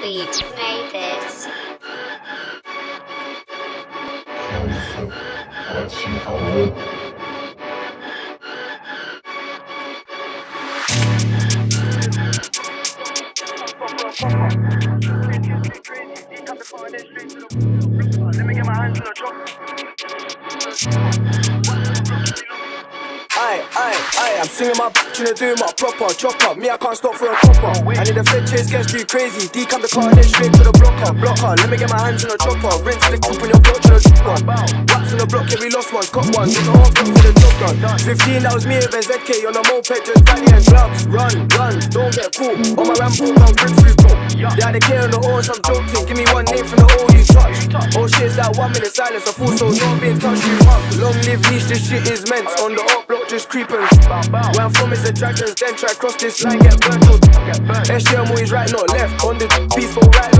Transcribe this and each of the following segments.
T4 Beat made this. Let me get my hands on the drum. Aye, aye, aye, I'm singing my bitch and doing my proper chopper. Me, I can't stop for a copper. I need a fed chase gets too crazy. Decamp the car, then straight to the blocker. Blocker, let me get my hands on the chopper. Rinse the coupe in your block to the chopper. Wax on the block, yeah, we lost one, got one. Did the whole block for the job done. 15, that was me with ZK on the moped, just back and gloves. Run, run, don't get caught. On my ramp, I'm grip through top. They had a K on the horse, I'm joking. Give me one name from the O you touch. Oh shit, that one minute silence. I feel so not being touched, you up. Long live niche, this shit is meant. On the up block, just creeping. Where I'm from is the dragons, then try cross this line, get burnt. SGM always right, not left. On the peaceful right.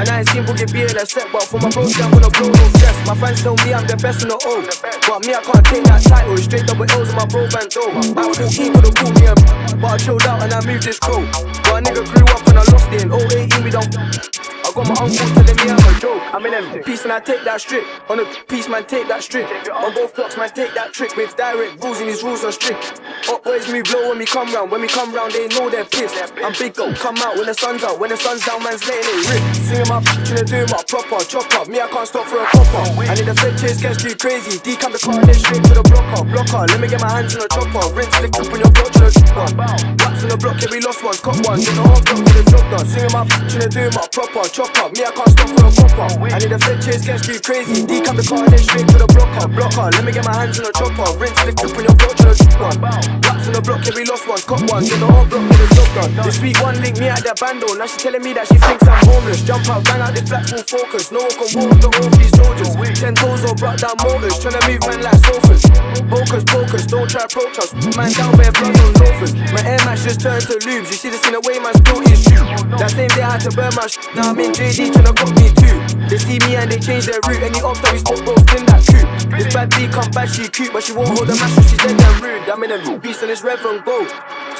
And I ain't seen Boogie be in a set, but for my bros, I'm gonna blow no stress. My fans tell me I'm the best in the O. But me, I can't take that title. Straight double L's on my bro band though. At 14 could've called me a but I chilled out and I moved this crow. But a nigga grew up and I lost it. In 018, we don't. I got my uncles telling me I'm a joke. I'm in them piece and I take that strip. On the piece, man, take that strip. On both blocks, man, take that trick. With direct rules and these rules are strict. Up boys move low when we come round. When we come round, they know they're pissed. I'm big go, come out when the sun's out. When the sun's down, man's letting it rip. My bitch and doing my proper chop up. Me, I can't stop for a copper. I need a fed chase gets too crazy. D Decamp the car, then straight to the blocker. Blocker, let me get my hands on the chopper. Rinse the coupe in your block to the chopper. Wax on the block, yeah, we lost one, caught one. Did the whole block with the job done. Singing my bitch and doing my proper chop up. Me, I can't stop for a copper. I need a fed chase gets too crazy. Decamp the car, then straight to the blocker. Blocker, let me get my hands on the chopper. Rinse the coupe in your block to the chopper. Wax on the block, yeah, we lost one, caught one. Did the whole block with job done. This week, one link me at the bando. Now she telling me that she thinks I'm homeless. Jump out, bang out this black full focus. No one can walk with the old these soldiers. Ten toes or brought down motors. Tryna move man like sofas. Focus, focus, don't try approach us. Man down bare blood on loafers. My air match just turned to lubes. You should have seen the way my spilt his shoe. That same day I had to burn my sh. Now I'm in JD tryna got me too. They see me and they change their route. Any ops that we spoke both in that coupe. This bad B come back, she cute, but she won't hold the match, so she's dead and rude. I'm in a beast and it's red from gold.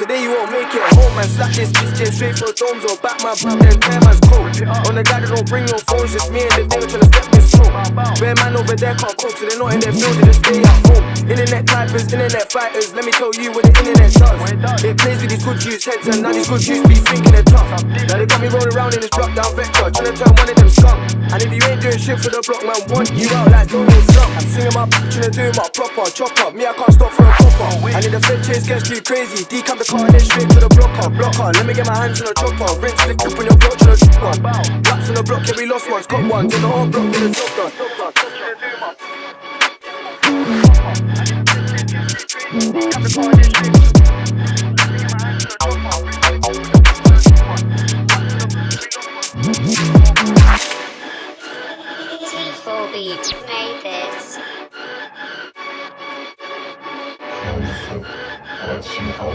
Today you won't make it home, man. Slap this bitch, straight for domes or back my back, then tear man's coat. On the guy that don't bring no phones, just me and the nigga tryna step this throat. Bare man over there can't cope, so they're not in their field, they just stay at home. Internet typers, internet fighters, let me tell you what the internet does. It plays with these good juice heads, and now these good juice be thinking they're tough. Now they got me rolling around in this block down vector, tryna turn one of them skunk. And if you ain't doing shit for the block, man, want you out like Donald Trump. I'm singing my bitch and doing my proper chop up. Me, I can't stop for a chase gets too crazy. Decamp the car, then straight to the blocker. Blocker, let me get my hands on the chopper. Rinse the coupe in your block to the chopper. Raps on the block, yeah, we lost one, got one. Did the whole block to the done. T4 Beat made this. 我要头